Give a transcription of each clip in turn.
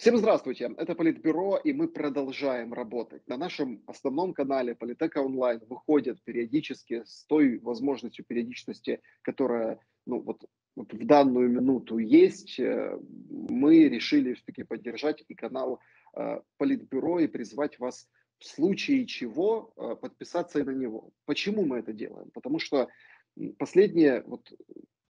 Всем здравствуйте, это Политбюро, и мы продолжаем работать. На нашем основном канале Политека Онлайн выходят периодически с той возможностью периодичности, которая ну, вот, вот в данную минуту есть. Э, мы решили все-таки поддержать и канал э, Политбюро и призвать вас в случае чего э, подписаться и на него. Почему мы это делаем? Потому что последние вот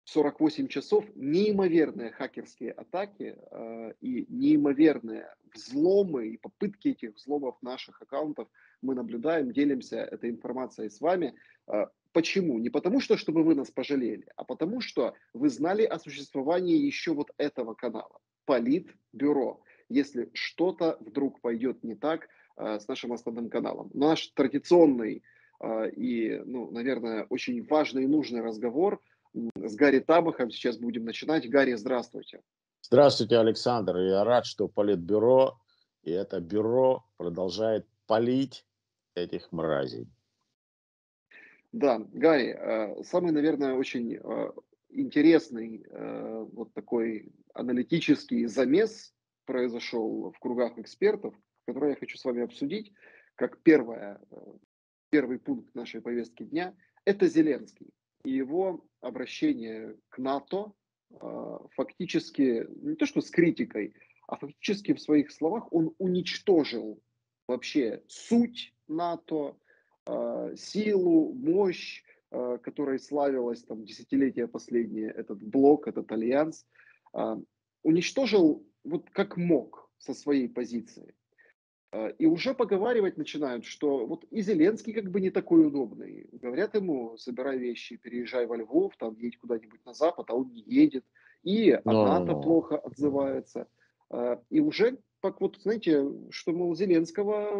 48 часов неимоверные хакерские атаки э, и неимоверные взломы и попытки этих взломов наших аккаунтов мы наблюдаем, делимся этой информацией с вами. Э, почему? Не потому что, чтобы вы нас пожалели, а потому что вы знали о существовании еще вот этого канала, Политбюро. Если что-то вдруг пойдет не так э, с нашим основным каналом. Наш традиционный э, и, ну, наверное, очень важный и нужный разговор – с Гарри Табахом сейчас будем начинать. Гарри, здравствуйте. Здравствуйте, Александр. Я рад, что Политбюро и это бюро продолжает палить этих мразей. Да, Гарри, э, самый, наверное, очень э, интересный э, вот такой аналитический замес произошел в кругах экспертов, который я хочу с вами обсудить, как первое, первый пункт нашей повестки дня, это Зеленский и его обращение к НАТО а, фактически, не то что с критикой, а фактически в своих словах он уничтожил вообще суть НАТО, а, силу, мощь, а, которой славилась там десятилетия последние этот блок, этот альянс, уничтожил вот как мог со своей позиции. Э, и уже поговаривать начинают, что вот и Зеленский как бы не такой удобный. Говорят ему, собирай вещи, переезжай во Львов, там едь куда-нибудь на Запад, а он не едет. И о НАТО плохо отзывается. Э, и уже как вот, знаете, что, мол, Зеленского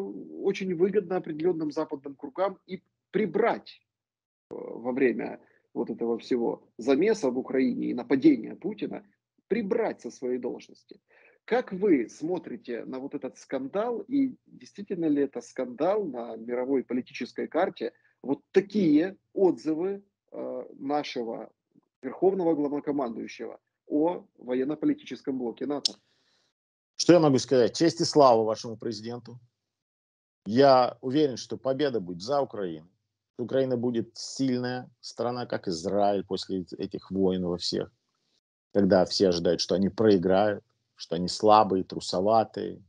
очень выгодно определенным западным кругам и прибрать э, во время вот этого всего замеса в Украине и нападения Путина, прибрать со своей должности. Как вы смотрите на вот этот скандал и действительно ли это скандал на мировой политической карте? Вот такие отзывы э, нашего верховного главнокомандующего о военно-политическом блоке НАТО. Что я могу сказать? Честь и слава вашему президенту. Я уверен, что победа будет за Украину. Украина будет сильная страна, как Израиль после этих войн во всех. Когда все ожидают, что они проиграют что они слабые, трусоватые.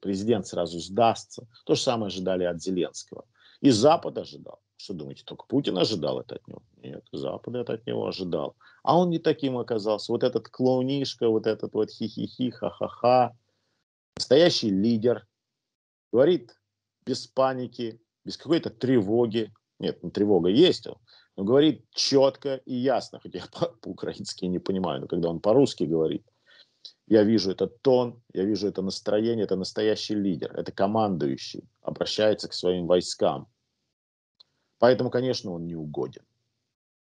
Президент сразу сдастся. То же самое ожидали от Зеленского. И Запад ожидал. Что думаете, только Путин ожидал это от него? Нет, Запад это от него ожидал. А он не таким оказался. Вот этот клоунишка, вот этот вот хи-хи-хи, ха-ха-ха. Настоящий лидер. Говорит без паники, без какой-то тревоги. Нет, ну, тревога есть, но говорит четко и ясно, хотя я по-украински не понимаю, но когда он по-русски говорит, я вижу этот тон, я вижу это настроение, это настоящий лидер, это командующий, обращается к своим войскам. Поэтому, конечно, он не угоден.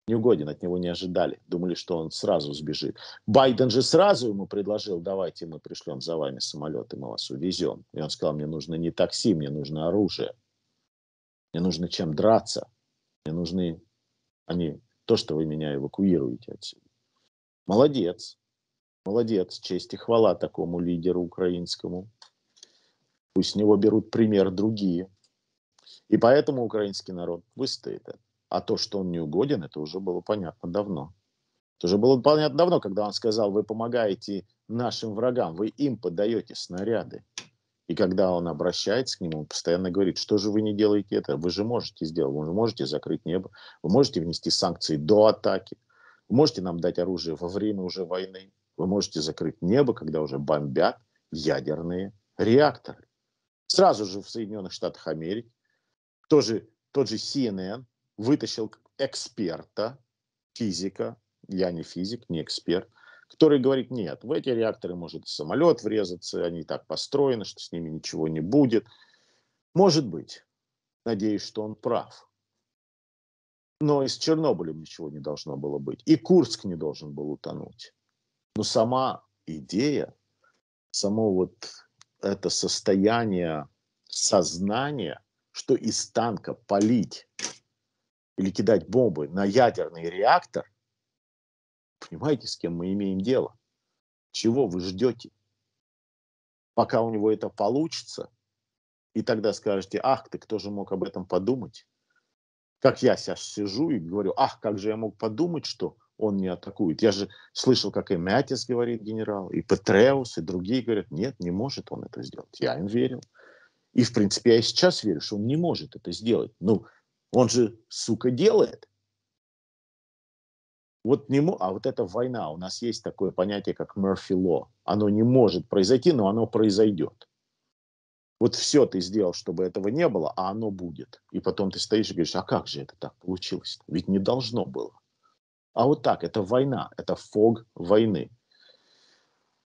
Не угоден, от него не ожидали. Думали, что он сразу сбежит. Байден же сразу ему предложил, давайте мы пришлем за вами самолеты, мы вас увезем. И он сказал, мне нужно не такси, мне нужно оружие. Мне нужно чем драться. Мне нужны они, то, что вы меня эвакуируете отсюда. Молодец. Молодец, честь и хвала такому лидеру украинскому. Пусть с него берут пример другие. И поэтому украинский народ выстоит. А то, что он не угоден, это уже было понятно давно. Это уже было понятно давно, когда он сказал, вы помогаете нашим врагам, вы им подаете снаряды. И когда он обращается к нему, он постоянно говорит, что же вы не делаете это? Вы же можете сделать, вы же можете закрыть небо, вы можете внести санкции до атаки, вы можете нам дать оружие во время уже войны. Вы можете закрыть небо, когда уже бомбят ядерные реакторы. Сразу же в Соединенных Штатах Америки тоже, тот же CNN вытащил эксперта, физика, я не физик, не эксперт, который говорит, нет, в эти реакторы может самолет врезаться, они так построены, что с ними ничего не будет. Может быть. Надеюсь, что он прав. Но и с Чернобылем ничего не должно было быть. И Курск не должен был утонуть. Но сама идея, само вот это состояние сознания, что из танка полить или кидать бомбы на ядерный реактор, понимаете, с кем мы имеем дело? Чего вы ждете? пока у него это получится, и тогда скажете, ах ты, кто же мог об этом подумать? Как я сейчас сижу и говорю, ах, как же я мог подумать, что он не атакует. Я же слышал, как и Мятис говорит генерал, и Петреус, и другие говорят, нет, не может он это сделать. Я им верил. И, в принципе, я и сейчас верю, что он не может это сделать. Ну, он же, сука, делает. Вот не, а вот эта война, у нас есть такое понятие, как Мерфи Ло. Оно не может произойти, но оно произойдет. Вот все ты сделал, чтобы этого не было, а оно будет. И потом ты стоишь и говоришь, а как же это так получилось? Ведь не должно было. А вот так, это война, это фог войны.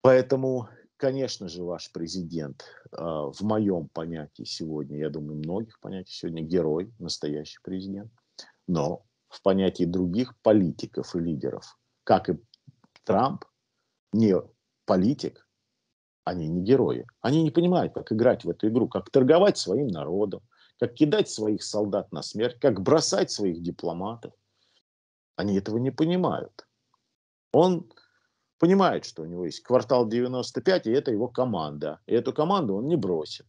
Поэтому, конечно же, ваш президент э, в моем понятии сегодня, я думаю, многих понятий сегодня герой, настоящий президент. Но в понятии других политиков и лидеров, как и Трамп, не политик, они не герои. Они не понимают, как играть в эту игру, как торговать своим народом, как кидать своих солдат на смерть, как бросать своих дипломатов. Они этого не понимают. Он понимает, что у него есть квартал 95, и это его команда. И эту команду он не бросит.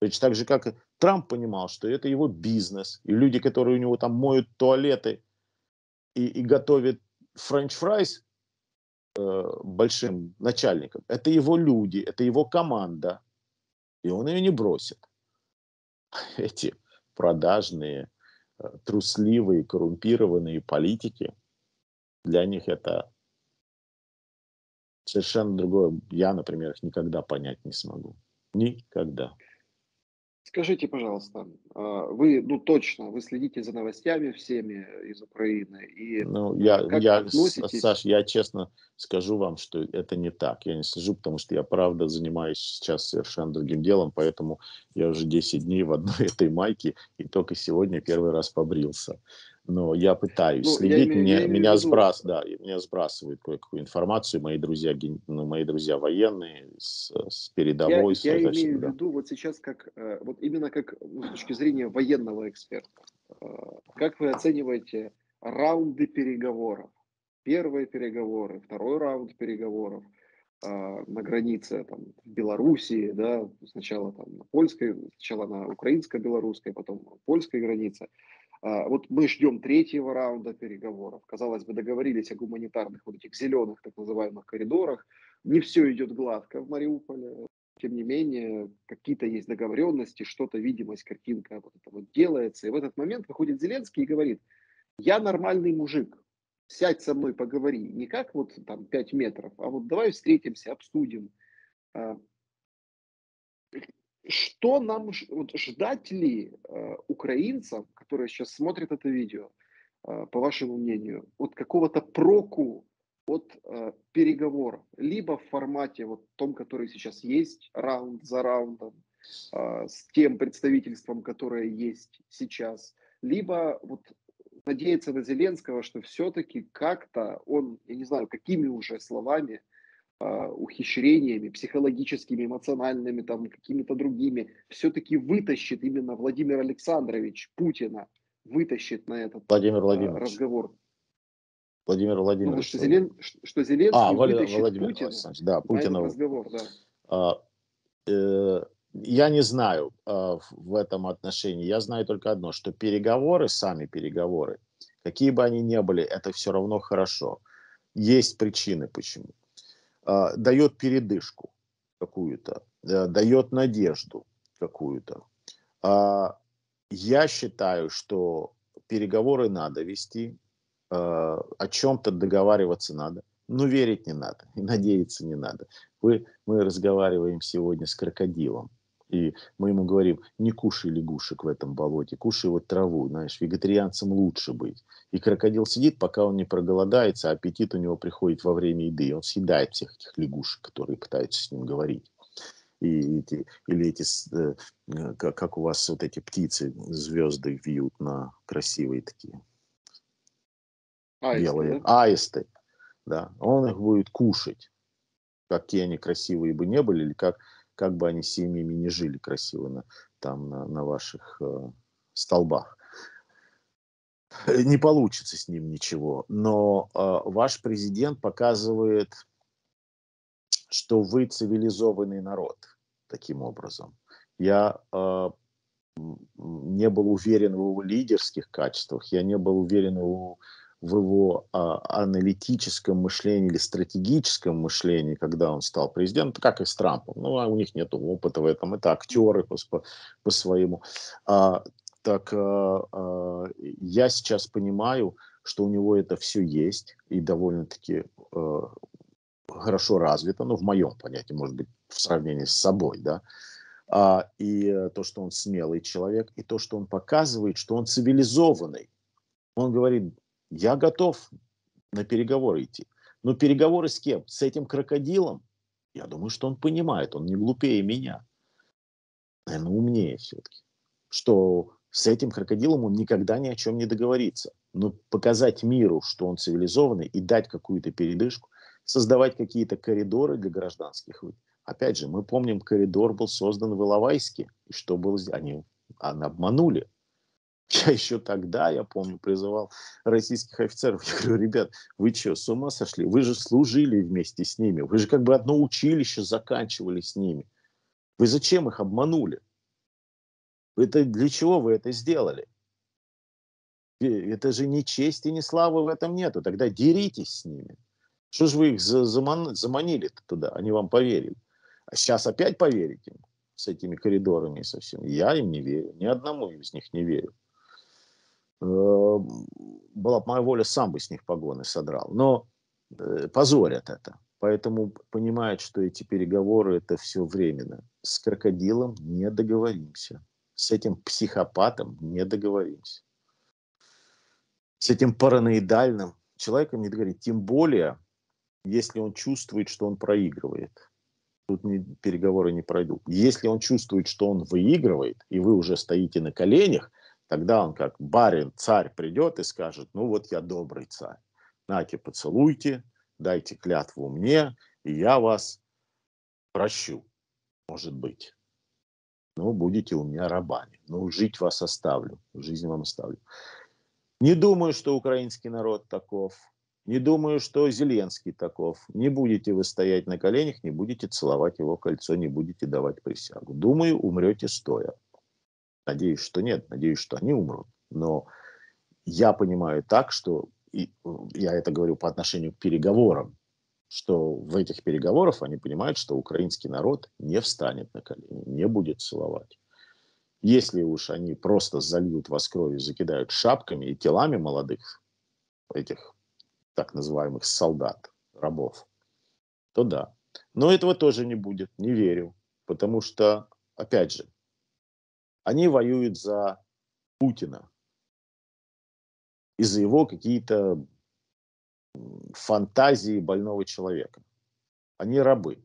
Точно так же, как Трамп понимал, что это его бизнес. И люди, которые у него там моют туалеты и, и готовят french fries э, большим начальникам, это его люди, это его команда. И он ее не бросит. Эти продажные трусливые, коррумпированные политики, для них это совершенно другое. Я, например, их никогда понять не смогу. Никогда. Скажите, пожалуйста, а, вы, ну точно, вы следите за новостями всеми из Украины и ну, я, я, относитесь... Саш, я честно скажу вам, что это не так. Я не слежу, потому что я правда занимаюсь сейчас совершенно другим делом, поэтому я уже 10 дней в одной этой майке и только сегодня первый раз побрился но я пытаюсь ну, следить, я имею, мне, я меня, виду... сбрас, да, меня сбрасывают кое-какую информацию, мои друзья, ну, мои друзья военные с, с передовой. Я, я имею в виду вот сейчас как, э, вот именно как ну, с точки зрения военного эксперта, э, как вы оцениваете раунды переговоров? Первые переговоры, второй раунд переговоров э, на границе там, в Белоруссии, да, сначала там на польской, сначала на украинско-белорусской, потом на польской границе. А, вот мы ждем третьего раунда переговоров. Казалось бы, договорились о гуманитарных вот этих зеленых так называемых коридорах. Не все идет гладко в Мариуполе. Тем не менее, какие-то есть договоренности, что-то, видимость, картинка вот это вот делается. И в этот момент выходит Зеленский и говорит, я нормальный мужик, сядь со мной, поговори. Не как вот там 5 метров, а вот давай встретимся, обсудим. Что нам вот, ждать ли э, украинцам, которые сейчас смотрят это видео, э, по вашему мнению, от какого-то проку от э, переговоров, либо в формате вот том, который сейчас есть, раунд за раундом, э, с тем представительством, которое есть сейчас, либо вот надеяться на Зеленского, что все-таки как-то он, я не знаю, какими уже словами, ухищрениями психологическими, эмоциональными, там, какими-то другими, все-таки вытащит именно Владимир Александрович Путина, вытащит на этот Владимир Владимирович. разговор. Владимир ну, Владимирович. Ну, что, Зелен, что Зеленский а, вытащит Владимир Путина да, Путина. разговор, да. А, э, я не знаю а, в этом отношении. Я знаю только одно, что переговоры, сами переговоры, какие бы они ни были, это все равно хорошо. Есть причины, почему. А, дает передышку какую-то, э, дает надежду какую-то. А, я считаю, что переговоры надо вести, а, о чем-то договариваться надо, но верить не надо и надеяться не надо. Мы разговариваем сегодня с крокодилом. И мы ему говорим, не кушай лягушек в этом болоте, кушай вот траву, знаешь, вегетарианцам лучше быть. И крокодил сидит, пока он не проголодается, а аппетит у него приходит во время еды. И он съедает всех этих лягушек, которые пытаются с ним говорить. И эти, или эти, э, как, как у вас вот эти птицы, звезды вьют на красивые такие. Аисты, белые. Да? Аисты. Да. Он их будет кушать. Какие они красивые бы не были, или как как бы они семьями не жили красиво на, там на, на ваших э, столбах. Не получится с ним ничего. Но э, ваш президент показывает что вы цивилизованный народ таким образом. Я э, не был уверен в его лидерских качествах, я не был уверен в его, в его а, аналитическом мышлении или стратегическом мышлении, когда он стал президентом, как и с Трампом. Ну, а у них нет опыта в этом, это актеры по, по, по своему. А, так а, а, я сейчас понимаю, что у него это все есть и довольно-таки а, хорошо развито, ну, в моем понятии, может быть, в сравнении с собой, да, а, и то, что он смелый человек, и то, что он показывает, что он цивилизованный. Он говорит, я готов на переговоры идти. Но переговоры с кем? С этим крокодилом? Я думаю, что он понимает, он не глупее меня. Наверное, умнее все-таки. Что с этим крокодилом он никогда ни о чем не договорится. Но показать миру, что он цивилизованный, и дать какую-то передышку, создавать какие-то коридоры для гражданских. Опять же, мы помним, коридор был создан в Иловайске. И что было? Они, они обманули. Я еще тогда, я помню, призывал российских офицеров. Я говорю, ребят, вы что, с ума сошли? Вы же служили вместе с ними. Вы же как бы одно училище заканчивали с ними. Вы зачем их обманули? Это для чего вы это сделали? Это же ни чести, ни славы в этом нету. Тогда деритесь с ними. Что же вы их заман, заманили туда? Они вам поверили. А сейчас опять поверите с этими коридорами и со всем. Я им не верю. Ни одному из них не верю. Э, была бы моя воля, сам бы с них погоны содрал. Но э, позорят это. Поэтому понимают, что эти переговоры это все временно. С крокодилом не договоримся с этим психопатом не договоримся. С этим параноидальным человеком не договоримся. Тем более, если он чувствует, что он проигрывает. Тут переговоры не пройдут. Если он чувствует, что он выигрывает, и вы уже стоите на коленях, тогда он как барин, царь придет и скажет, ну вот я добрый царь. Нате, поцелуйте, дайте клятву мне, и я вас прощу, может быть ну, будете у меня рабами. Ну, жить вас оставлю, жизнь вам оставлю. Не думаю, что украинский народ таков. Не думаю, что Зеленский таков. Не будете вы стоять на коленях, не будете целовать его кольцо, не будете давать присягу. Думаю, умрете стоя. Надеюсь, что нет. Надеюсь, что они умрут. Но я понимаю так, что и я это говорю по отношению к переговорам что в этих переговорах они понимают, что украинский народ не встанет на колени, не будет целовать. Если уж они просто зальют вас кровью, закидают шапками и телами молодых этих так называемых солдат, рабов, то да. Но этого тоже не будет, не верю. Потому что, опять же, они воюют за Путина и за его какие-то фантазии больного человека. Они рабы.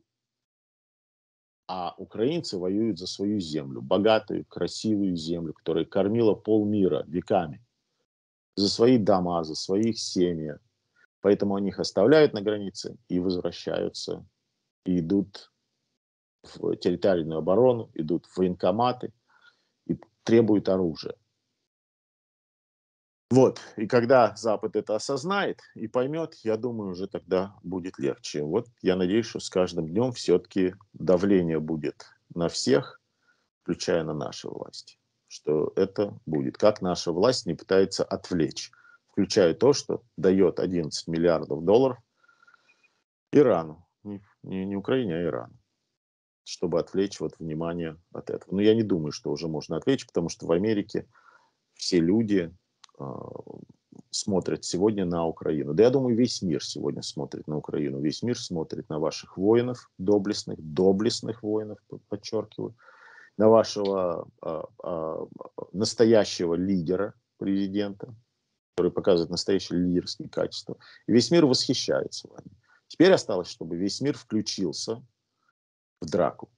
А украинцы воюют за свою землю, богатую, красивую землю, которая кормила полмира веками. За свои дома, за своих семьи. Поэтому они их оставляют на границе и возвращаются. И идут в территориальную оборону, идут в военкоматы и требуют оружия. Вот, и когда Запад это осознает и поймет, я думаю, уже тогда будет легче. Вот я надеюсь, что с каждым днем все-таки давление будет на всех, включая на наши власти. Что это будет. Как наша власть не пытается отвлечь, включая то, что дает 11 миллиардов долларов Ирану. Не, не, не Украине, а Ирану чтобы отвлечь вот внимание от этого. Но я не думаю, что уже можно отвлечь, потому что в Америке все люди а, смотрят сегодня на Украину. Да я думаю, весь мир сегодня смотрит на Украину. Весь мир смотрит на ваших воинов, доблестных, доблестных воинов, подчеркиваю, на вашего а, а, настоящего лидера, президента, который показывает настоящие лидерские качества. И весь мир восхищается вами. Теперь осталось, чтобы весь мир включился в драку.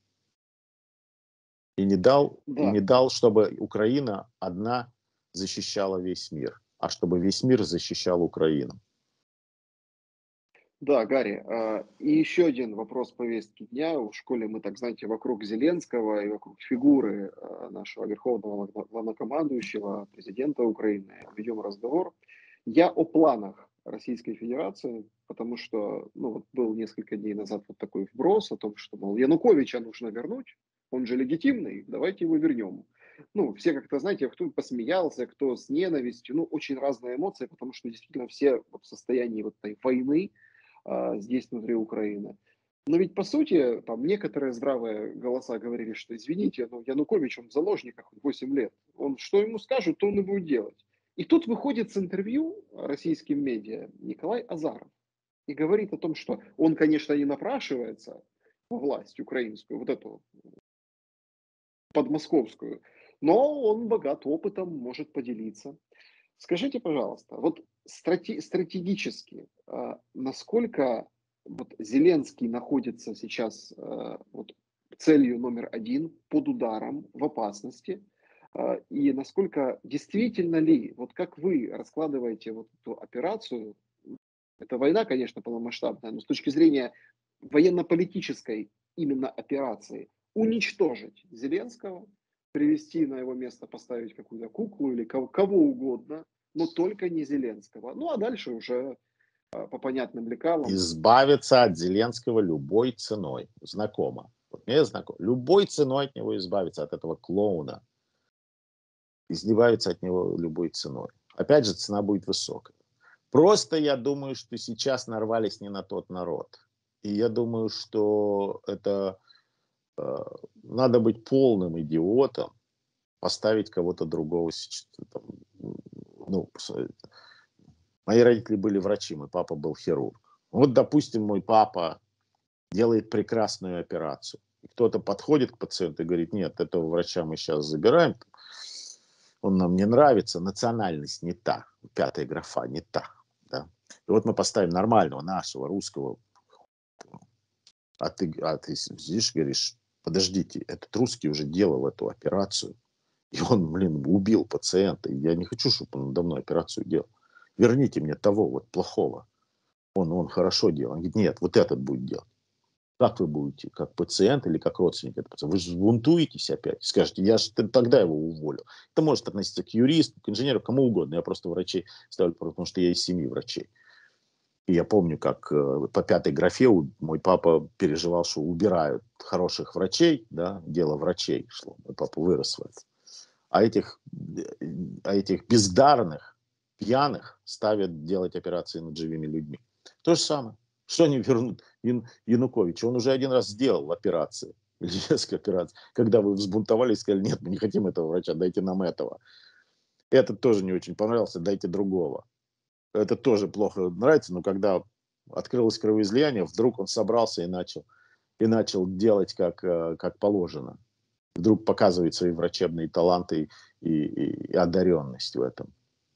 И не дал, да. и не дал, чтобы Украина одна защищала весь мир, а чтобы весь мир защищал Украину. Да, Гарри, а, и еще один вопрос повестки дня. В школе мы, так знаете, вокруг Зеленского и вокруг фигуры а, нашего верховного главнокомандующего, президента Украины, ведем разговор. Я о планах Российской Федерации, потому что ну, вот был несколько дней назад вот такой вброс о том, что, мол, Януковича нужно вернуть, он же легитимный, давайте его вернем. Ну, все как-то, знаете, кто посмеялся, кто с ненавистью, ну, очень разные эмоции, потому что действительно все в состоянии вот этой войны а, здесь, внутри Украины. Но ведь, по сути, там некоторые здравые голоса говорили, что, извините, но Янукович, он в заложниках 8 лет. Он что ему скажут, то он и будет делать. И тут выходит с интервью российским медиа Николай Азаров и говорит о том, что он, конечно, не напрашивается во власть украинскую, вот эту подмосковскую, но он богат опытом, может поделиться. Скажите, пожалуйста, вот страте- стратегически, э, насколько вот Зеленский находится сейчас э, вот, целью номер один, под ударом, в опасности – и насколько действительно ли, вот как вы раскладываете вот эту операцию, это война, конечно, полномасштабная, но с точки зрения военно-политической именно операции, уничтожить Зеленского, привести на его место, поставить какую-то куклу или кого, кого угодно, но только не Зеленского. Ну а дальше уже а, по понятным лекалам. Избавиться от Зеленского любой ценой. Знакомо. Вот мне знакомо. Любой ценой от него избавиться, от этого клоуна издеваются от него любой ценой. Опять же, цена будет высокая. Просто я думаю, что сейчас нарвались не на тот народ. И я думаю, что это э, надо быть полным идиотом, поставить кого-то другого. Там, ну, мои родители были врачи, мой папа был хирург. Вот, допустим, мой папа делает прекрасную операцию. Кто-то подходит к пациенту и говорит, нет, этого врача мы сейчас забираем, он нам не нравится, национальность не та, пятая графа не та. Да? И вот мы поставим нормального, нашего, русского, а ты, а ты сидишь, говоришь, подождите, этот русский уже делал эту операцию, и он, блин, убил пациента, и я не хочу, чтобы он давно операцию делал. Верните мне того вот плохого. Он, он хорошо делал. Он говорит, нет, вот этот будет делать. Как вы будете, как пациент или как родственник этого пациента? Вы же бунтуетесь опять. Скажете, я же тогда его уволил. Это может относиться к юристу, к инженеру, кому угодно. Я просто врачей ставлю, потому что я из семьи врачей. И я помню, как э, по пятой графе мой папа переживал, что убирают хороших врачей, да, дело врачей шло. Мой папа вырос в этом. А этих, а этих бездарных, пьяных ставят делать операции над живыми людьми. То же самое. Что они вернут Ян, Януковича? Он уже один раз сделал операции, или несколько операций, когда вы взбунтовались сказали, нет, мы не хотим этого врача, дайте нам этого. Этот тоже не очень понравился, дайте другого. Это тоже плохо нравится, но когда открылось кровоизлияние, вдруг он собрался и начал, и начал делать как, э, как положено. Вдруг показывает свои врачебные таланты и, и, и одаренность в этом.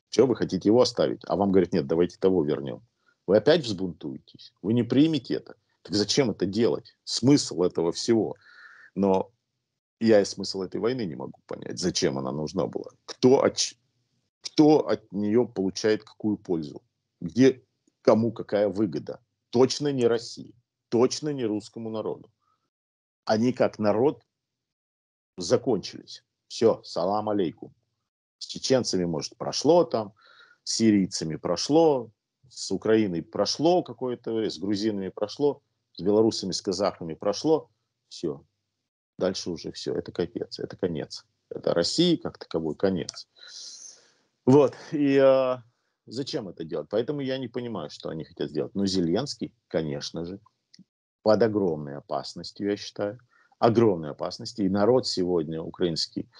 Что вы хотите его оставить? А вам говорят, нет, давайте того вернем. Вы опять взбунтуетесь, вы не примете это. Так зачем это делать? Смысл этого всего. Но я и смысл этой войны не могу понять, зачем она нужна была. Кто от, кто от нее получает какую пользу? Где кому какая выгода? Точно не России, точно не русскому народу. Они как народ закончились. Все, салам алейкум. С чеченцами, может, прошло там, с сирийцами прошло, с Украиной прошло какое-то с грузинами прошло, с белорусами, с казахами прошло, все. Дальше уже все, это капец, это конец. Это России как таковой конец. Вот, и э, зачем это делать? Поэтому я не понимаю, что они хотят сделать. Но Зеленский, конечно же, под огромной опасностью, я считаю, огромной опасности. И народ сегодня украинский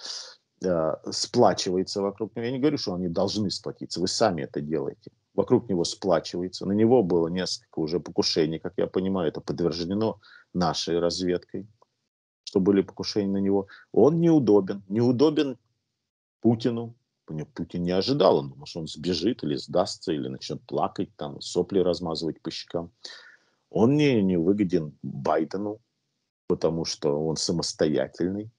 э, сплачивается вокруг него. Я не говорю, что они должны сплотиться, вы сами это делаете вокруг него сплачивается. На него было несколько уже покушений, как я понимаю, это подтверждено нашей разведкой, что были покушения на него. Он неудобен, неудобен Путину. Путин не ожидал, он думал, что он сбежит или сдастся, или начнет плакать, там, сопли размазывать по щекам. Он не, не выгоден Байдену, потому что он самостоятельный.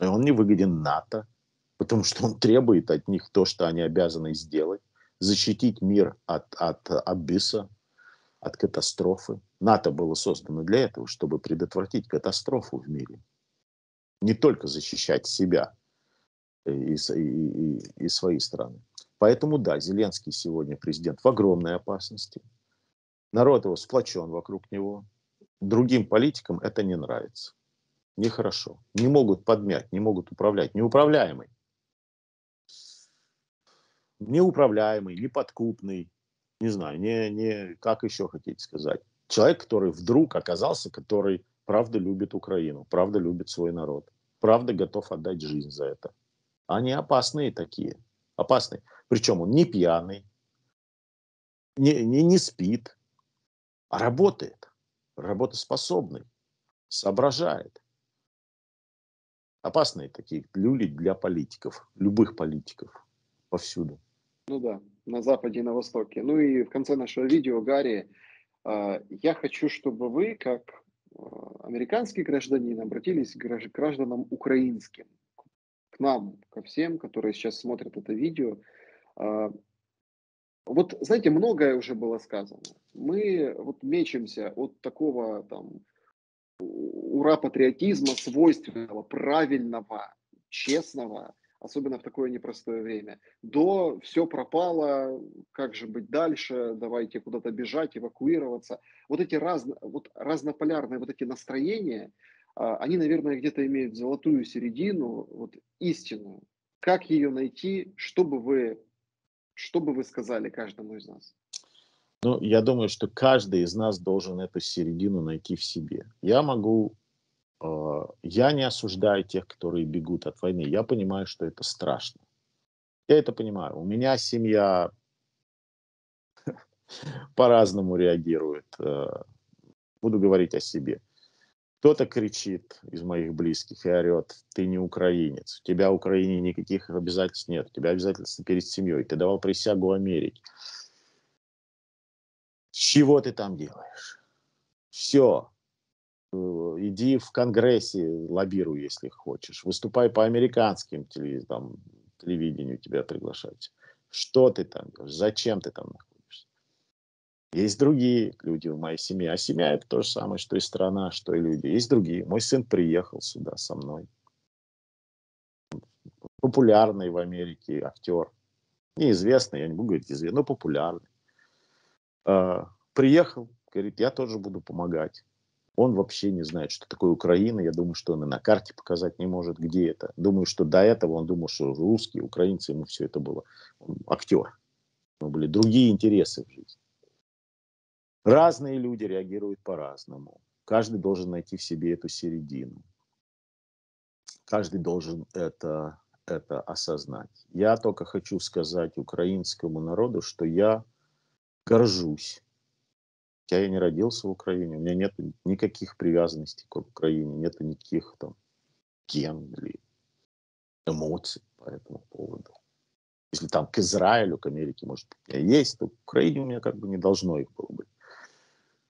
И он не выгоден НАТО, потому что он требует от них то, что они обязаны сделать защитить мир от, от абиса, от катастрофы. НАТО было создано для этого, чтобы предотвратить катастрофу в мире. Не только защищать себя и, и, и, и свои страны. Поэтому да, Зеленский сегодня президент в огромной опасности. Народ его сплочен вокруг него. Другим политикам это не нравится. Нехорошо. Не могут подмять, не могут управлять. Неуправляемый. Неуправляемый, неподкупный. Не знаю, не, не, как еще хотите сказать. Человек, который вдруг оказался, который правда любит Украину, правда любит свой народ, правда готов отдать жизнь за это. Они опасные такие, опасные. Причем он не пьяный, не, не, не спит, а работает, работоспособный, соображает. Опасные такие люди для политиков, любых политиков повсюду. Ну да, на Западе и на Востоке. Ну и в конце нашего видео, Гарри, а, я хочу, чтобы вы, как а, американский гражданин, обратились к гражданам украинским, к нам, ко всем, которые сейчас смотрят это видео. А, вот, знаете, многое уже было сказано. Мы вот мечемся от такого там ура-патриотизма, свойственного, правильного, честного, особенно в такое непростое время, до все пропало, как же быть дальше, давайте куда-то бежать, эвакуироваться. Вот эти раз, вот разнополярные вот эти настроения, а, они, наверное, где-то имеют золотую середину, вот истинную. Как ее найти, чтобы вы, что бы вы сказали каждому из нас? Ну, я думаю, что каждый из нас должен эту середину найти в себе. Я могу я не осуждаю тех, которые бегут от войны. Я понимаю, что это страшно. Я это понимаю. У меня семья по-разному реагирует. Э, буду говорить о себе. Кто-то кричит из моих близких и орет, ты не украинец, у тебя в Украине никаких обязательств нет, у тебя обязательства перед семьей, ты давал присягу Америке. Чего ты там делаешь? Все, Э, иди в Конгрессе, лоббируй, если хочешь. Выступай по американским телевиз... там, телевидению, тебя приглашать. Что ты там? Зачем ты там находишься? Есть другие люди в моей семье. А семья это то же самое, что и страна, что и люди. Есть другие. Мой сын приехал сюда со мной. Популярный в Америке актер. Неизвестный, я не буду говорить известный, но популярный. А, приехал, говорит, я тоже буду помогать. Он вообще не знает, что такое Украина. Я думаю, что он и на карте показать не может, где это. Думаю, что до этого он думал, что русские, украинцы, ему все это было. Он актер. У были другие интересы в жизни. Разные люди реагируют по-разному. Каждый должен найти в себе эту середину. Каждый должен это, это осознать. Я только хочу сказать украинскому народу, что я горжусь Хотя я не родился в Украине, у меня нет никаких привязанностей к Украине, нет никаких там ген или эмоций по этому поводу. Если там к Израилю, к Америке, может быть, есть, то к Украине у меня как бы не должно их было быть.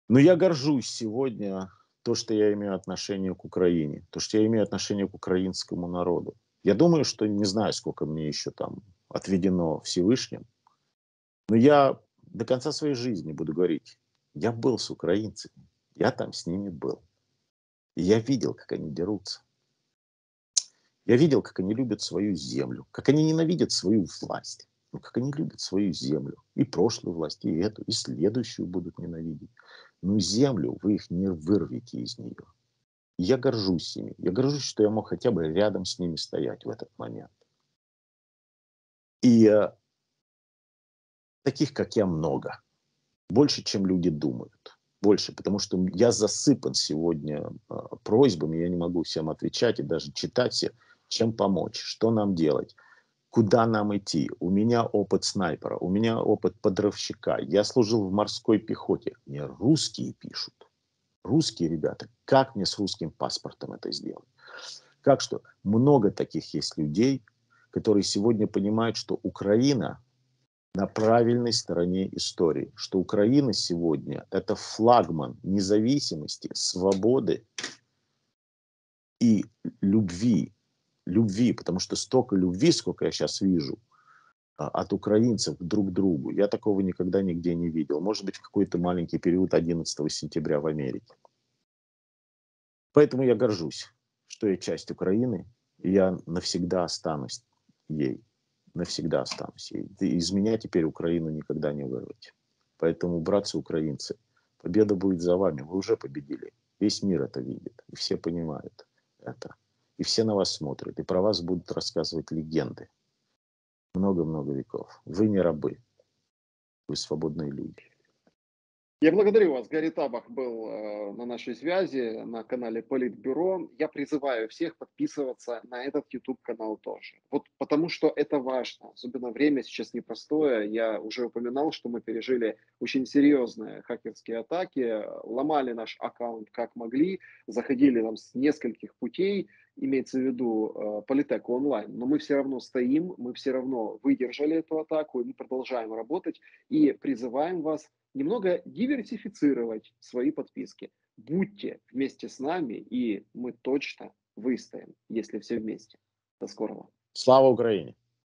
Но я горжусь сегодня то, что я имею отношение к Украине, то, что я имею отношение к украинскому народу. Я думаю, что не знаю, сколько мне еще там отведено Всевышним, но я до конца своей жизни буду говорить, я был с украинцами, я там с ними был. И я видел, как они дерутся. Я видел, как они любят свою землю, как они ненавидят свою власть, ну, как они любят свою землю. И прошлую власть, и эту, и следующую будут ненавидеть. Но землю вы их не вырвете из нее. И я горжусь ими. Я горжусь, что я мог хотя бы рядом с ними стоять в этот момент. И э, таких, как я, много больше, чем люди думают. Больше, потому что я засыпан сегодня э, просьбами, я не могу всем отвечать и даже читать все, чем помочь, что нам делать, куда нам идти. У меня опыт снайпера, у меня опыт подрывщика. Я служил в морской пехоте. Мне русские пишут. Русские ребята, как мне с русским паспортом это сделать? Как что? Много таких есть людей, которые сегодня понимают, что Украина на правильной стороне истории, что Украина сегодня это флагман независимости, свободы и любви. Любви, потому что столько любви, сколько я сейчас вижу, а, от украинцев друг к другу. Я такого никогда нигде не видел. Может быть, в какой-то маленький период 11 сентября в Америке. Поэтому я горжусь, что я часть Украины, и я навсегда останусь ей навсегда останусь. И из меня теперь Украину никогда не вырвать. Поэтому, братцы украинцы, победа будет за вами. Вы уже победили. Весь мир это видит. И все понимают это. И все на вас смотрят. И про вас будут рассказывать легенды. Много-много веков. Вы не рабы. Вы свободные люди. Я благодарю вас. Гарри Табах был э, на нашей связи на канале Политбюро. Я призываю всех подписываться на этот YouTube-канал тоже. Вот потому что это важно. Особенно время сейчас непростое. Я уже упоминал, что мы пережили очень серьезные хакерские атаки. Ломали наш аккаунт как могли. Заходили нам с нескольких путей имеется в виду э, Политек онлайн, но мы все равно стоим, мы все равно выдержали эту атаку, и мы продолжаем работать и призываем вас немного диверсифицировать свои подписки. Будьте вместе с нами, и мы точно выстоим, если все вместе. До скорого. Слава Украине!